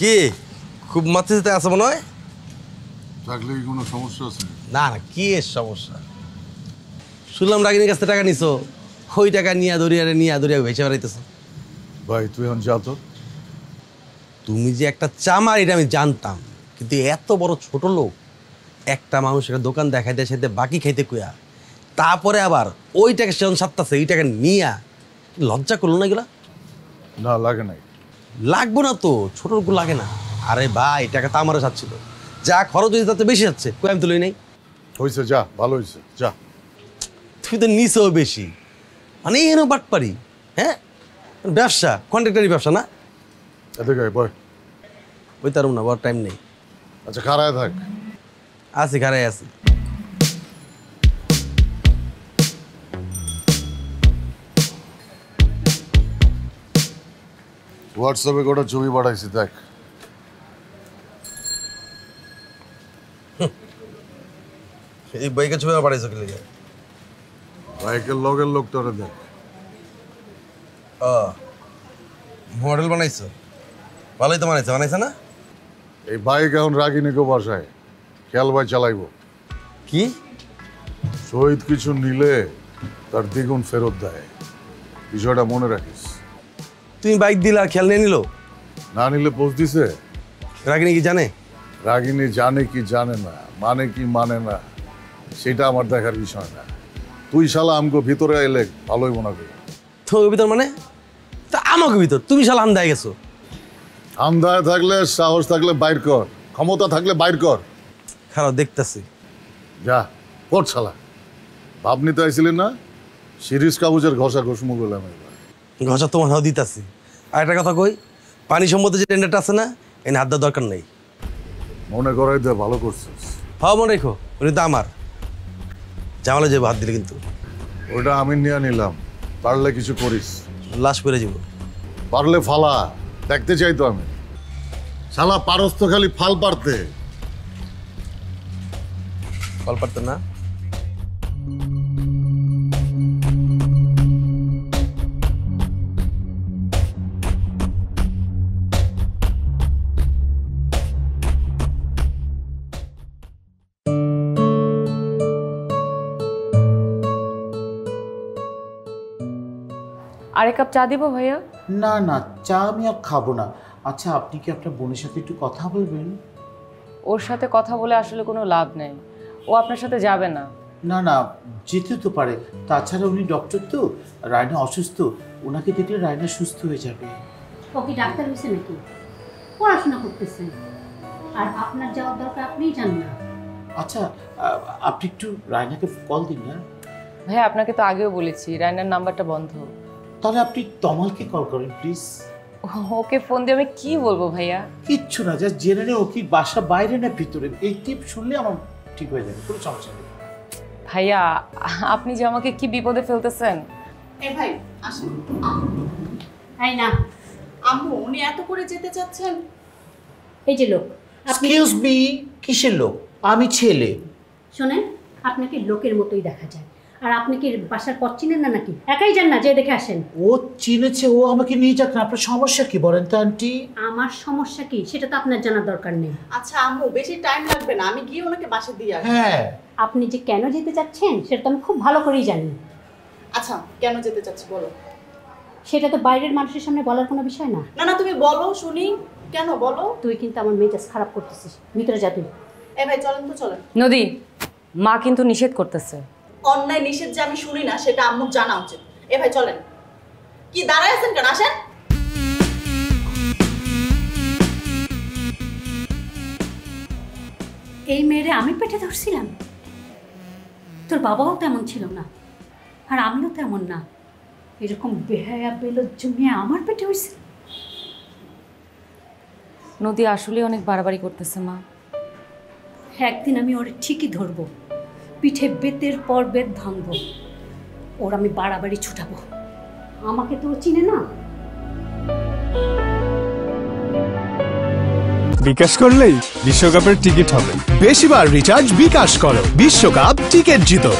কি? খুব মাথাতে আছে মনে হয়? থাকলে কোনো সমস্যা আছে? না না কি এর সমস্যা? শুনলাম রাগিনীর কাছ থেকে টাকা নিছো। ওই টাকা নিয়ে দরিয়ারে নিয়ে দরিয়া ভেসে বেড়াইতেছো। ভাই তুই এখন যা তো তুমি যে একটা চামার এটা আমি জানতাম। কিন্তু এত বড় ছোট লোক একটা মানুষ একটা দোকান দেখাইতে সাথে বাকি খাইতে কুয়া তারপরে আবার ওই টাকা সেজন সাতটাছে এই টাকা নিয়া লজ্জা করল না এগুলা? না লাগে নাই। লাগবো না তো ছোট লাগে না। আরে ভাই টাকা তো আমারও চাচ্ছিল যা খরচ হয়েছে তাতে বেশি যাচ্ছে কই আমি তুলি নাই? হয়েছে যা ভালো হয়েছে যা। তুই তো নিছেও বেশি। মানে এন বাট পারি হ্যাঁ? ব্যবসা কন্ট্রাক্টারি ব্যবসা না? এতে গাই বয়। ওই তার না বড় টাইম নেই। আচ্ছা খারায় থাক। আছি খারায় আছি। হোয়াটসঅ্যাপে কটা ছবি পাঠাইছি দেখ। এই বাইকের ছবি আমার পাঠাইছো কি? বাইকের লগের লোক তোরা দেখ। মডেল বানাইছো? ভালোই তো বানাইছো বানাইছো না? এই বাইক এখন রাগিনীকে বাসায়। খেয়াল ভাই চালাইবো। কি? শহীদ কিছু নিলে তার দ্বিগুণ ফেরত দেয়। বিষয়টা মনে রাখিস। তুমি বাইক দিলে খেয়াল নিয়ে নিল? না নিলে পোস্ট দিছে। রাগিনী কি জানে? রাগিনী জানে কি জানে না মানে কি মানে না সেটা আমার দেখার বিষয় না। তুই শালা আমগো ভিতরে এলে ভালোই মনে করি তোমার ভিতর মানে? তা আমাকে ভিতর তুমি শালা আন্দায় গেছো। আমদায় থাকলে সাহস থাকলে বাইর কর ক্ষমতা থাকলে বাইর কর। খারাপ দেখতেছি। যা কর শালা। ভাব নিতে আইছিলেন না? শিরিষ কাবুজের ঘষা ঘষমু এবার। ঘষা তোমার হাও দিতাছি। আর একটা কথা কই পানি সম্বন্ধে যে টেন্ডারটা আছে না এনে হাত দেওয়ার দরকার নেই। মনে করাই দে ভালো করছিস। হওয়া মনে রেখো উনি তো আমার। জামালে যাব হাত দিলে কিন্তু। ওটা আমি নিয়ে নিলাম পারলে কিছু করিস। লাশ পরে যাব। পারলে ফালা দেখতে চাই তো আমি। শালা পারস তো খালি ফাল পারতে। কল পারতে না? আরেক কাপ চা দিব ভাইয়া? না না চা আমি আর খাব না। আচ্ছা আপনি কি আপনার বোনের সাথে একটু কথা বলবেন? ওর সাথে কথা বলে আসলে কোনো লাভ নেই। ও আপনার সাথে যাবে না। না না যেতে তো পারে। তাছাড়া উনি ডক্টর তো রায়না অসুস্থ। ওনাকে দেখলে রায়না সুস্থ হয়ে যাবে। ও কি ডাক্তার হয়েছে নাকি? পড়াশোনা করতেছে। আর আপনার যাওয়ার দরকার আপনিই জান না। আচ্ছা আপনি একটু রায়নাকে কল দিন না। ভাইয়া আপনাকে তো আগেও বলেছি রায়নার নাম্বারটা বন্ধ। তাহলে আপনি তমালকে কল করেন প্লিজ ওকে ফোন দিয়ে আমি কি বলব ভাইয়া? কিচ্ছু না জাস্ট জেনে নেও কি বাসা বাইরে না ভিতরে। এই টিপ শুনলে আমার ঠিক হয়ে যাবে কোনো সমস্যা নেই। ভাইয়া আপনি যে আমাকে কি বিপদে ফেলতেছেন? এ ভাই আসুন। তাই না আম্মু উনি এত করে যেতে চাচ্ছেন? এই যে লোক এক্সকিউজ মি কিসের লোক? আমি ছেলে। শোনেন আপনাকে লোকের মতোই দেখা যায়। আর আপনি কি বাসার পথ চিনেন না নাকি? একাই যান না যে দেখে আসেন। ও চিনেছে ও আমাকে নিয়ে যাক না। আপনার সমস্যা কি বলেন তো আন্টি? আমার সমস্যা কি? সেটা তো আপনার জানার দরকার নেই। আচ্ছা আম্মু বেশি টাইম লাগবে না। আমি গিয়ে ওনাকে বাসা দিয়ে আসব। হ্যাঁ। আপনি যে কেন যেতে চাচ্ছেন সেটা তো আমি খুব ভালো করেই জানি। আচ্ছা কেন যেতে চাচ্ছি বলো। সেটা তো বাইরের মানুষের সামনে বলার কোনো বিষয় না। না না তুমি বলো শুনি। কেন বলো? তুই কিন্তু আমার মেজাজ খারাপ করতেছিস। ভিতরে যা তুই। এ ভাই চলেন তো চলেন। নদী মা কিন্তু নিষেধ করতেছে। অন্যায় নিষেধ যে আমি শুনি না সেটা আম্মুর জানা উচিত। এ ভাই চলেন। কি দাঁড়ায় আছেন কেন? আসেন। এই মেয়েরে আমি পেটে ধরছিলাম? তোর বাবাও তেমন ছিল না আর আমিও তেমন না। এরকম বেহায়া বেলজ্জ মেয়ে আমার পেটে হয়েছে নদী আসলে অনেক বাড়াবাড়ি করতেছে মা। একদিন আমি ওর ঠিকই ধরবো। পিঠে বেতের পর বেত ভাঙব ওর আমি বাড়াবাড়ি ছুটাবো। আমাকে তো চিনে না। বিকাশ করলেই বিশ্বকাপের টিকিট হবে। বেশিবার রিচার্জ বিকাশ করো। বিশ্বকাপ টিকিট জিতো।